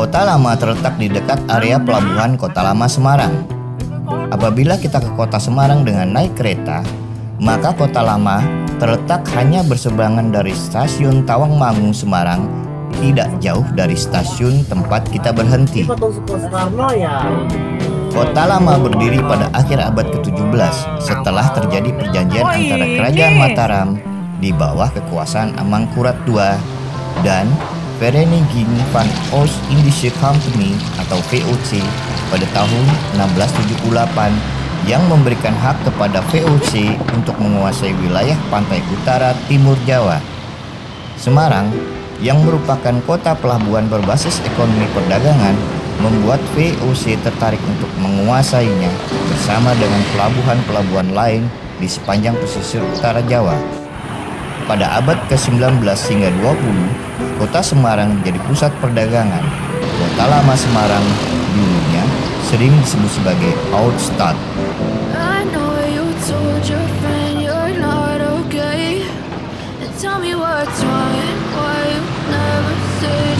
Kota Lama terletak di dekat area pelabuhan Kota Lama Semarang. Apabila kita ke Kota Semarang dengan naik kereta, maka Kota Lama terletak hanya berseberangan dari stasiun Tawangmangu Semarang, tidak jauh dari stasiun tempat kita berhenti. Kota Lama berdiri pada akhir abad ke-17 setelah terjadi perjanjian Oh, antara. Kerajaan Mataram di bawah kekuasaan Amangkurat II dan Vereniging van Oost-Indische Company atau VOC pada tahun 1678 yang memberikan hak kepada VOC untuk menguasai wilayah pantai utara timur Jawa. Semarang yang merupakan kota pelabuhan berbasis ekonomi perdagangan membuat VOC tertarik untuk menguasainya bersama dengan pelabuhan-pelabuhan lain di sepanjang pesisir utara Jawa. Pada abad ke-19 hingga 20, kota Semarang menjadi pusat perdagangan. Kota lama Semarang dulunya sering disebut sebagai said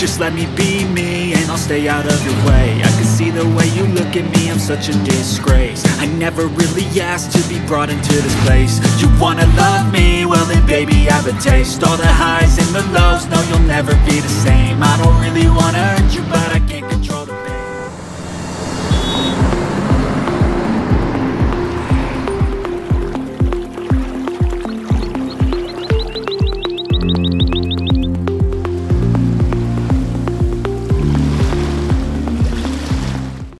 Just let me be me and I'll stay out of your way. I can see the way you look at me, I'm such a disgrace. I never really asked to be brought into this place. You wanna love me? Well then baby I have a taste. All the highs and the lows, no you'll never be the same. I don't